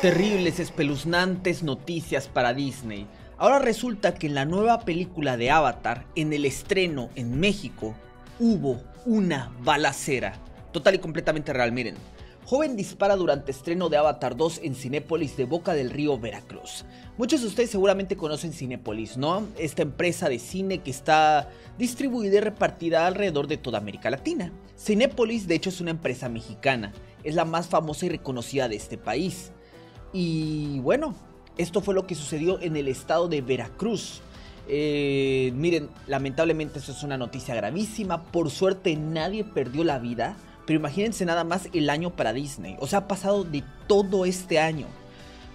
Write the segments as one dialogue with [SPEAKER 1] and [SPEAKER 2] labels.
[SPEAKER 1] Terribles, espeluznantes noticias para Disney. Ahora resulta que en la nueva película de Avatar, en el estreno en México, hubo una balacera. Total y completamente real, miren. Joven dispara durante estreno de Avatar 2 en Cinépolis de Boca del Río, Veracruz. Muchos de ustedes seguramente conocen Cinépolis, ¿no? Esta empresa de cine que está distribuida y repartida alrededor de toda América Latina. Cinépolis, de hecho, es una empresa mexicana. Es la más famosa y reconocida de este país. Y bueno, esto fue lo que sucedió en el estado de Veracruz. Eh, miren, lamentablemente eso es una noticia gravísima. Por suerte nadie perdió la vida. Pero imagínense nada más el año para Disney. O sea, ha pasado de todo este año.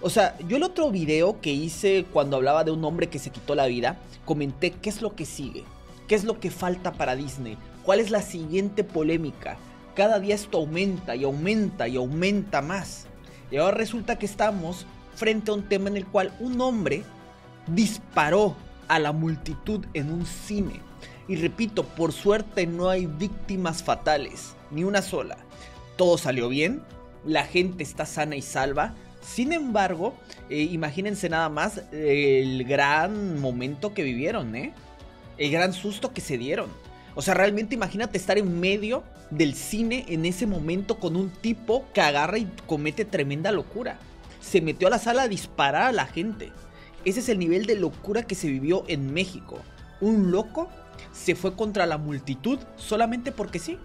[SPEAKER 1] O sea, yo el otro video que hice cuando hablaba de un hombre que se quitó la vida, comenté qué es lo que sigue. ¿Qué es lo que falta para Disney? ¿Cuál es la siguiente polémica? Cada día esto aumenta y aumenta y aumenta más. Y ahora resulta que estamos frente a un tema en el cual un hombre disparó a la multitud en un cine. Y repito, por suerte no hay víctimas fatales, ni una sola. Todo salió bien, la gente está sana y salva. Sin embargo, eh, imagínense nada más el gran momento que vivieron, ¿eh? El gran susto que se dieron. O sea, realmente imagínate estar en medio del cine en ese momento con un tipo que agarra y comete tremenda locura. Se metió a la sala a disparar a la gente. Ese es el nivel de locura que se vivió en México. Un loco se fue contra la multitud solamente porque sí,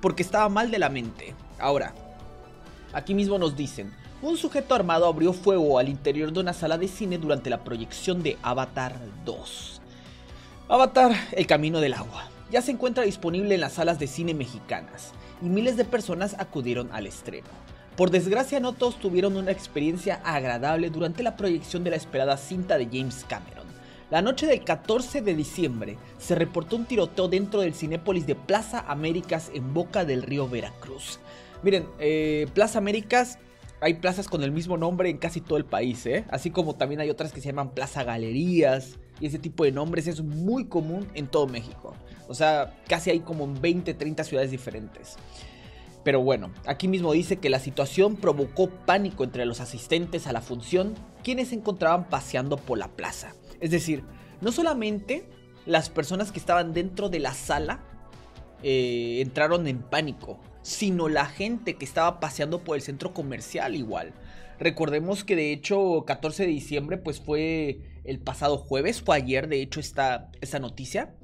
[SPEAKER 1] porque estaba mal de la mente. Ahora, aquí mismo nos dicen, un sujeto armado abrió fuego al interior de una sala de cine durante la proyección de Avatar 2. Avatar, el camino del agua ya se encuentra disponible en las salas de cine mexicanas y miles de personas acudieron al estreno. Por desgracia no todos tuvieron una experiencia agradable durante la proyección de la esperada cinta de James Cameron. La noche del 14 de diciembre se reportó un tiroteo dentro del Cinépolis de Plaza Américas en Boca del Río Veracruz. Miren, eh, Plaza Américas hay plazas con el mismo nombre en casi todo el país, ¿eh? así como también hay otras que se llaman Plaza Galerías y ese tipo de nombres es muy común en todo México. O sea, casi hay como 20, 30 ciudades diferentes. Pero bueno, aquí mismo dice que la situación provocó pánico entre los asistentes a la función, quienes se encontraban paseando por la plaza. Es decir, no solamente las personas que estaban dentro de la sala eh, entraron en pánico, sino la gente que estaba paseando por el centro comercial igual. Recordemos que de hecho 14 de diciembre pues fue el pasado jueves, fue ayer de hecho esta, esta noticia.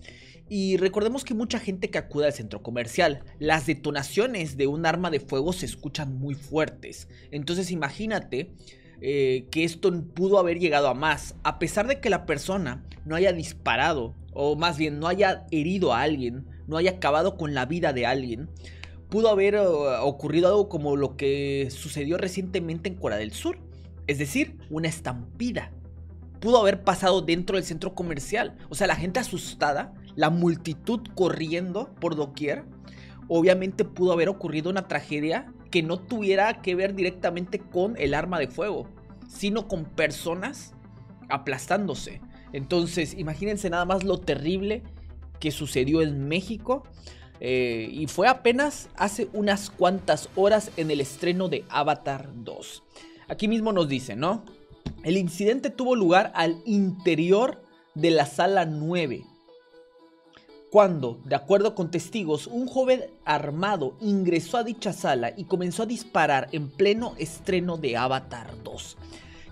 [SPEAKER 1] Y recordemos que mucha gente que acude al centro comercial, las detonaciones de un arma de fuego se escuchan muy fuertes. Entonces imagínate eh, que esto pudo haber llegado a más, a pesar de que la persona no haya disparado, o más bien no haya herido a alguien, no haya acabado con la vida de alguien, pudo haber ocurrido algo como lo que sucedió recientemente en Corea del Sur, es decir, una estampida. Pudo haber pasado dentro del centro comercial, o sea, la gente asustada la multitud corriendo por doquier, obviamente pudo haber ocurrido una tragedia que no tuviera que ver directamente con el arma de fuego, sino con personas aplastándose. Entonces, imagínense nada más lo terrible que sucedió en México. Eh, y fue apenas hace unas cuantas horas en el estreno de Avatar 2. Aquí mismo nos dice, ¿no? El incidente tuvo lugar al interior de la sala 9, cuando, de acuerdo con testigos, un joven armado ingresó a dicha sala y comenzó a disparar en pleno estreno de Avatar 2.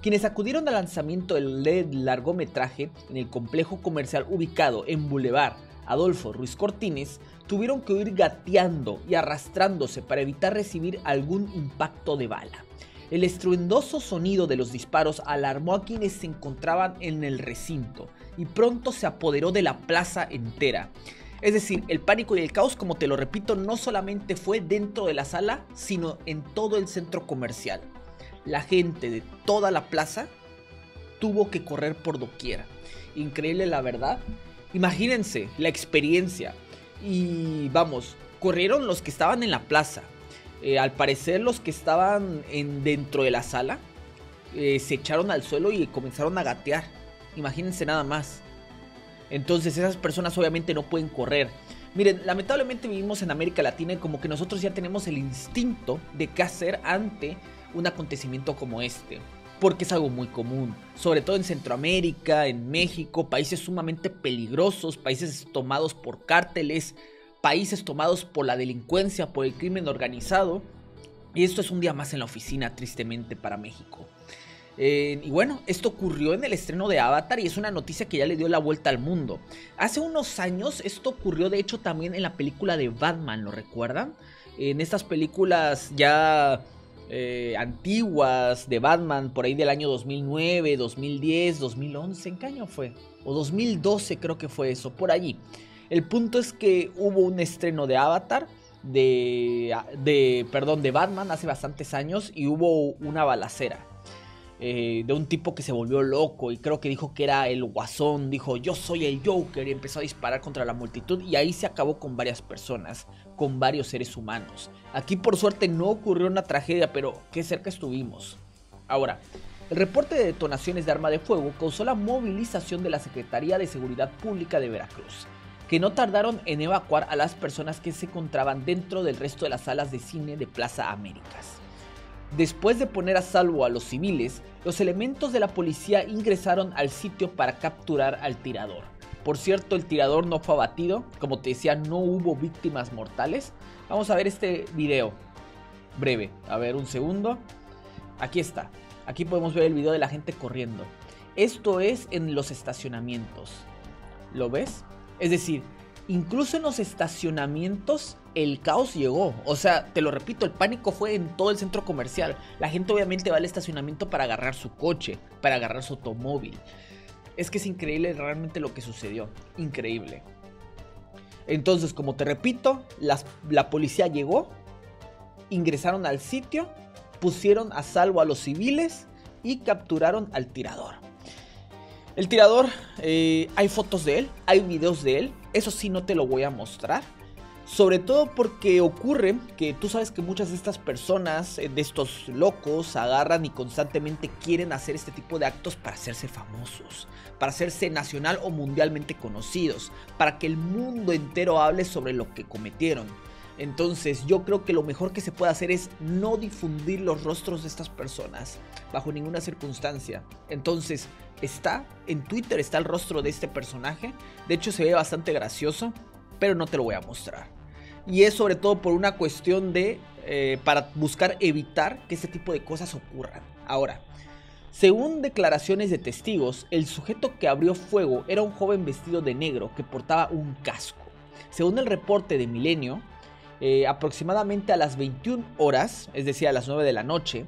[SPEAKER 1] Quienes acudieron al lanzamiento del LED largometraje en el complejo comercial ubicado en Boulevard Adolfo Ruiz Cortines tuvieron que huir gateando y arrastrándose para evitar recibir algún impacto de bala. El estruendoso sonido de los disparos alarmó a quienes se encontraban en el recinto y pronto se apoderó de la plaza entera. Es decir, el pánico y el caos, como te lo repito, no solamente fue dentro de la sala, sino en todo el centro comercial. La gente de toda la plaza tuvo que correr por doquiera. Increíble la verdad. Imagínense la experiencia. Y vamos, corrieron los que estaban en la plaza, eh, al parecer los que estaban en, dentro de la sala eh, se echaron al suelo y comenzaron a gatear. Imagínense nada más. Entonces esas personas obviamente no pueden correr. Miren, lamentablemente vivimos en América Latina y como que nosotros ya tenemos el instinto de qué hacer ante un acontecimiento como este, porque es algo muy común, sobre todo en Centroamérica, en México, países sumamente peligrosos, países tomados por cárteles, países tomados por la delincuencia, por el crimen organizado. Y esto es un día más en la oficina, tristemente, para México. Eh, y bueno, esto ocurrió en el estreno de Avatar y es una noticia que ya le dio la vuelta al mundo. Hace unos años esto ocurrió de hecho también en la película de Batman, ¿lo recuerdan? En estas películas ya eh, antiguas de Batman, por ahí del año 2009, 2010, 2011, ¿en qué año fue? O 2012 creo que fue eso, por allí. El punto es que hubo un estreno de Avatar, de, de, perdón, de Batman hace bastantes años y hubo una balacera. Eh, de un tipo que se volvió loco y creo que dijo que era el guasón, dijo yo soy el Joker y empezó a disparar contra la multitud y ahí se acabó con varias personas, con varios seres humanos. Aquí por suerte no ocurrió una tragedia, pero qué cerca estuvimos. Ahora, el reporte de detonaciones de arma de fuego causó la movilización de la Secretaría de Seguridad Pública de Veracruz, que no tardaron en evacuar a las personas que se encontraban dentro del resto de las salas de cine de Plaza Américas. Después de poner a salvo a los civiles, los elementos de la policía ingresaron al sitio para capturar al tirador. Por cierto, el tirador no fue abatido, como te decía, no hubo víctimas mortales. Vamos a ver este video breve. A ver, un segundo. Aquí está. Aquí podemos ver el video de la gente corriendo. Esto es en los estacionamientos. ¿Lo ves? Es decir, incluso en los estacionamientos el caos llegó. O sea, te lo repito, el pánico fue en todo el centro comercial. La gente obviamente va al estacionamiento para agarrar su coche, para agarrar su automóvil. Es que es increíble realmente lo que sucedió. Increíble. Entonces, como te repito, la policía llegó, ingresaron al sitio, pusieron a salvo a los civiles y capturaron al tirador. El tirador, eh, hay fotos de él, hay videos de él, eso sí no te lo voy a mostrar. Sobre todo porque ocurre que tú sabes que muchas de estas personas, eh, de estos locos, agarran y constantemente quieren hacer este tipo de actos para hacerse famosos, para hacerse nacional o mundialmente conocidos, para que el mundo entero hable sobre lo que cometieron. Entonces yo creo que lo mejor que se puede hacer es no difundir los rostros de estas personas bajo ninguna circunstancia. Entonces está en Twitter, está el rostro de este personaje. De hecho se ve bastante gracioso, pero no te lo voy a mostrar. Y es sobre todo por una cuestión de, eh, para buscar evitar que este tipo de cosas ocurran. Ahora, según declaraciones de testigos, el sujeto que abrió fuego era un joven vestido de negro que portaba un casco. Según el reporte de Milenio, eh, aproximadamente a las 21 horas, es decir, a las 9 de la noche,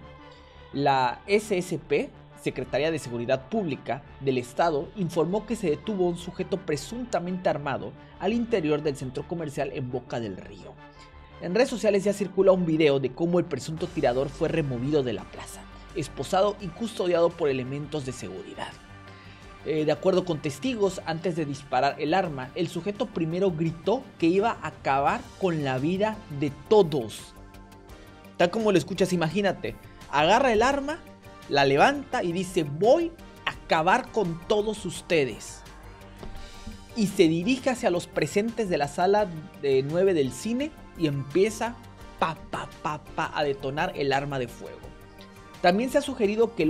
[SPEAKER 1] la SSP, Secretaría de Seguridad Pública del Estado, informó que se detuvo un sujeto presuntamente armado al interior del centro comercial en Boca del Río. En redes sociales ya circula un video de cómo el presunto tirador fue removido de la plaza, esposado y custodiado por elementos de seguridad. Eh, de acuerdo con testigos, antes de disparar el arma, el sujeto primero gritó que iba a acabar con la vida de todos. Tal como lo escuchas, imagínate, agarra el arma, la levanta y dice, voy a acabar con todos ustedes. Y se dirige hacia los presentes de la sala de 9 del cine y empieza pa, pa, pa, pa, a detonar el arma de fuego. También se ha sugerido que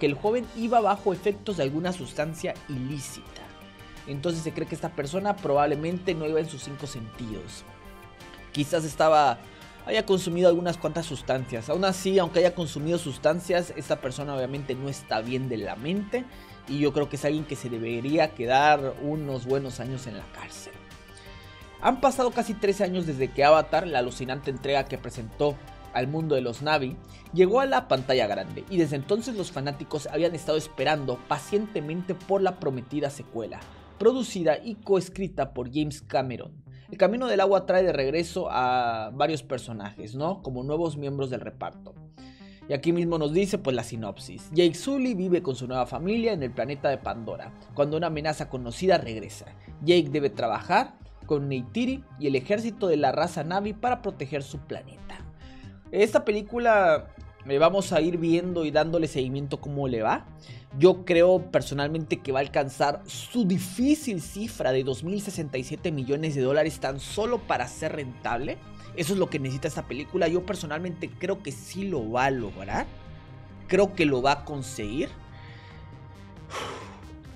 [SPEAKER 1] el, joven iba bajo efectos de alguna sustancia ilícita. Entonces se cree que esta persona probablemente no iba en sus cinco sentidos. Quizás estaba haya consumido algunas cuantas sustancias. Aún así, aunque haya consumido sustancias, esta persona obviamente no está bien de la mente y yo creo que es alguien que se debería quedar unos buenos años en la cárcel. Han pasado casi 13 años desde que Avatar, la alucinante entrega que presentó al mundo de los Navi, llegó a la pantalla grande y desde entonces los fanáticos habían estado esperando pacientemente por la prometida secuela, producida y coescrita por James Cameron. El Camino del Agua trae de regreso a varios personajes, ¿no? Como nuevos miembros del reparto. Y aquí mismo nos dice pues la sinopsis. Jake Sully vive con su nueva familia en el planeta de Pandora, cuando una amenaza conocida regresa. Jake debe trabajar con Neytiri y el ejército de la raza Navi para proteger su planeta. Esta película me vamos a ir viendo y dándole seguimiento cómo le va. Yo creo personalmente que va a alcanzar su difícil cifra de 2.067 millones de dólares tan solo para ser rentable. Eso es lo que necesita esta película. Yo personalmente creo que sí lo va a lograr. Creo que lo va a conseguir.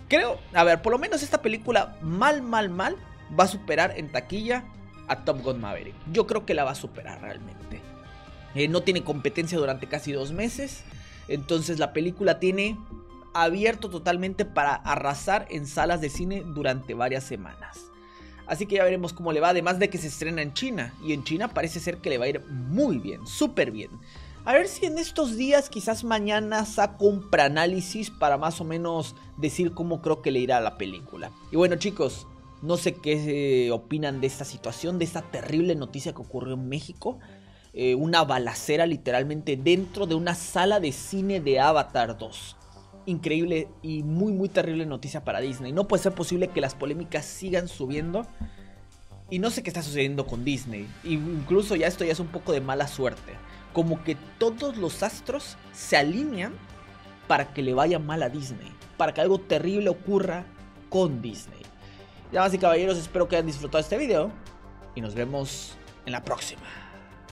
[SPEAKER 1] Creo, a ver, por lo menos esta película mal, mal, mal va a superar en taquilla a Top Gun Maverick. Yo creo que la va a superar realmente. Eh, no tiene competencia durante casi dos meses. Entonces la película tiene abierto totalmente para arrasar en salas de cine durante varias semanas. Así que ya veremos cómo le va, además de que se estrena en China. Y en China parece ser que le va a ir muy bien, súper bien. A ver si en estos días, quizás mañana, saco un preanálisis para más o menos decir cómo creo que le irá la película. Y bueno chicos, no sé qué eh, opinan de esta situación, de esta terrible noticia que ocurrió en México. Eh, una balacera literalmente dentro de una sala de cine de Avatar 2 increíble y muy muy terrible noticia para Disney. No puede ser posible que las polémicas sigan subiendo. Y no sé qué está sucediendo con Disney. Incluso ya esto ya es un poco de mala suerte. Como que todos los astros se alinean para que le vaya mal a Disney. Para que algo terrible ocurra con Disney. Damas y caballeros, espero que hayan disfrutado este video. Y nos vemos en la próxima.